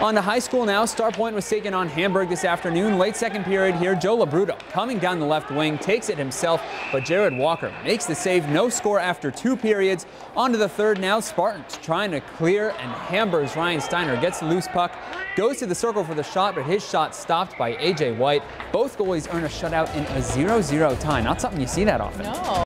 On to high school now. Starpoint was taken on Hamburg this afternoon. Late second period here. Joe Labruto coming down the left wing, takes it himself, but Jared Walker makes the save. No score after two periods. On to the third now. Spartans trying to clear, and Hamburg's Ryan Steiner gets the loose puck, goes to the circle for the shot, but his shot stopped by A.J. White. Both goalies earn a shutout in a 0-0 tie. Not something you see that often. No.